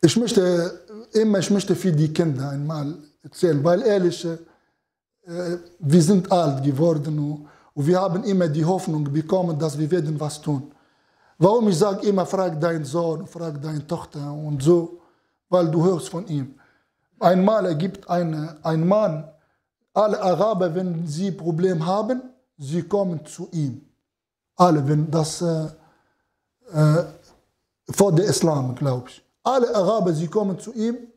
Ich möchte immer, ich möchte für die Kinder einmal erzählen, weil ehrlich, äh, wir sind alt geworden und, wir haben immer die Hoffnung bekommen, dass wir werden was tun. Warum ich sage immer, frag deinen Sohn, frag deine Tochter und so, weil du hörst von ihm. Einmal ergibt eine, ein Mann, alle Araber, wenn sie Problem haben, sie kommen zu ihm. Alle, wenn das äh, äh, vor der Islam, glaube ich. Alle Araber, sie kommen zu ihm,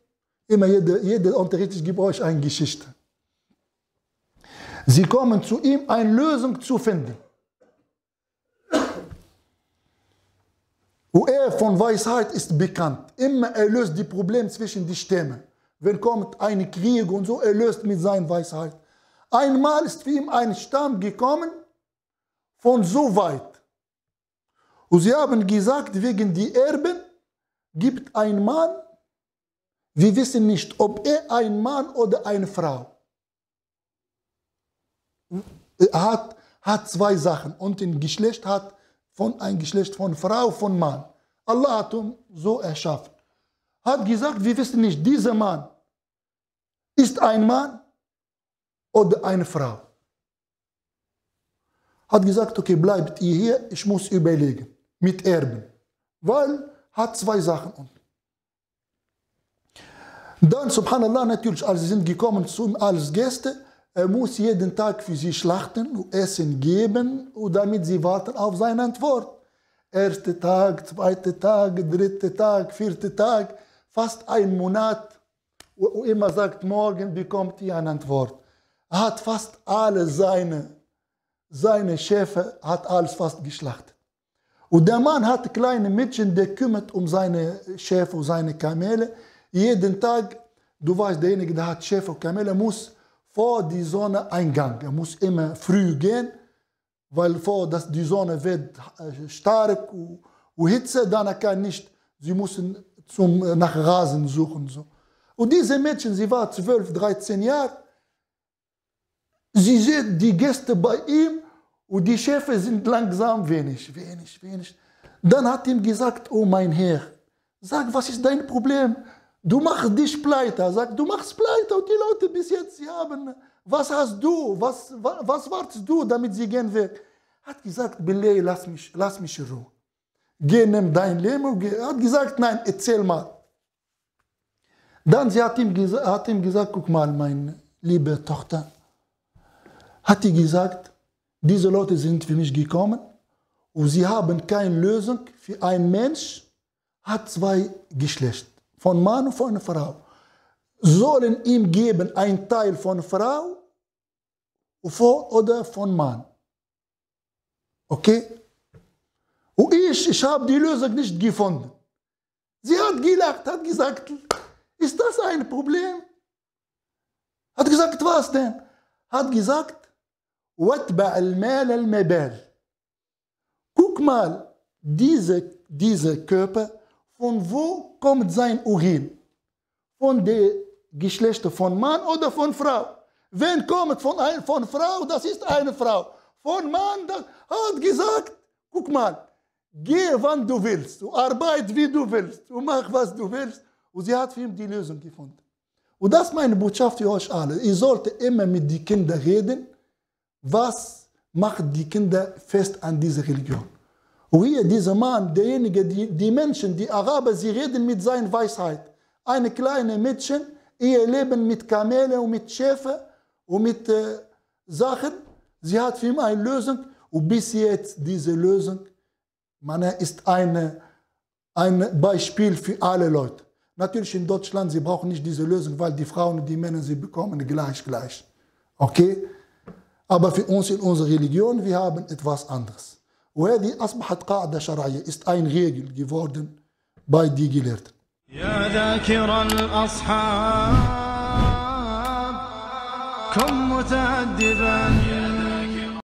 immer jeder, jeder Unterricht, ich gebe euch eine Geschichte. Sie kommen zu ihm, eine Lösung zu finden. Und er von Weisheit ist bekannt. Immer er löst die Probleme zwischen die Stämme. Wenn kommt ein Krieg und so, er löst mit seiner Weisheit. Einmal ist für ihn ein Stamm gekommen von so weit. Und sie haben gesagt, wegen die Erben gibt ein Mann, wir wissen nicht, ob er ein Mann oder eine Frau. Hat, hat zwei Sachen und ein Geschlecht hat von ein Geschlecht von Frau, von Mann. Allah hat ihn so erschaffen. Hat gesagt, wir wissen nicht, dieser Mann ist ein Mann oder eine Frau. Hat gesagt, okay, bleibt ihr hier, ich muss überlegen, mit Erben. Weil hat zwei Sachen unten. Dann, subhanallah, natürlich, als sie sind gekommen zu ihm als Gäste, er muss jeden Tag für sie schlachten und Essen geben, und damit sie warten auf seine Antwort. Erster Tag, zweiter Tag, dritter Tag, vierter Tag, fast ein Monat. Und immer sagt, morgen bekommt ihr eine Antwort. Er hat fast alle seine, seine Schäfer, hat alles fast geschlachtet. Und der Mann hat kleine Mädchen, der kümmert um seine Schäfer und seine Kamele. Jeden Tag, du weißt, derjenige, der hat Schäfer und Kamele, muss vor die Sonne Eingang. Er muss immer früh gehen, weil vor dass die Sonne wird stark und, und Hitze, dann kann nicht. Sie müssen zum, nach Rasen suchen. So. Und diese Mädchen, sie war 12, 13 Jahre. Sie sieht die Gäste bei ihm und die Schäfer sind langsam wenig, wenig, wenig. Dann hat ihm gesagt, oh mein Herr, sag, was ist dein Problem? Du machst dich pleite. Er du machst pleite und die Leute bis jetzt, sie haben, was hast du, was, was, was wartest du, damit sie gehen weg? Hat gesagt, Billy, lass mich, lass mich in Ruhe. Geh, nimm dein Leben geh. Hat gesagt, nein, erzähl mal. Dann sie hat ihm, hat ihm gesagt, guck mal, meine liebe Tochter, hat die gesagt, diese Leute sind für mich gekommen und sie haben keine Lösung für einen Mensch, hat zwei Geschlechter von Mann und von Frau, sollen ihm geben ein Teil von Frau oder von Mann. Okay? Und ich, ich habe die Lösung nicht gefunden. Sie hat gelacht, hat gesagt, ist das ein Problem? Hat gesagt, was denn? Hat gesagt, واتبع المال المبال. Guck mal, diese, diese Körper, von wo kommt sein Urin? Von der Geschlecht von Mann oder von Frau? Wenn kommt von, ein, von Frau, das ist eine Frau. Von Mann, das hat gesagt, guck mal, geh wann du willst, du arbeit wie du willst, du mach was du willst. Und sie hat für ihn die Lösung gefunden. Und das ist meine Botschaft für euch alle. Ihr solltet immer mit den Kindern reden, was macht die Kinder fest an dieser Religion. Und hier, dieser Mann, derjenige, die, die Menschen, die Araber, sie reden mit seiner Weisheit. Eine kleine Mädchen, ihr Leben mit Kamele und mit Schäfer und mit äh, Sachen. Sie hat für ihn eine Lösung und bis jetzt diese Lösung, man ist eine, ein Beispiel für alle Leute. Natürlich in Deutschland, sie brauchen nicht diese Lösung, weil die Frauen und die Männer, sie bekommen gleich, gleich. Okay? Aber für uns in unserer Religion, wir haben etwas anderes. وهذه أصبحت قاعدة شرعية ist ein Regel geworden bei die Gelehrten. يا ذاكر الأصحاب كن متأدبا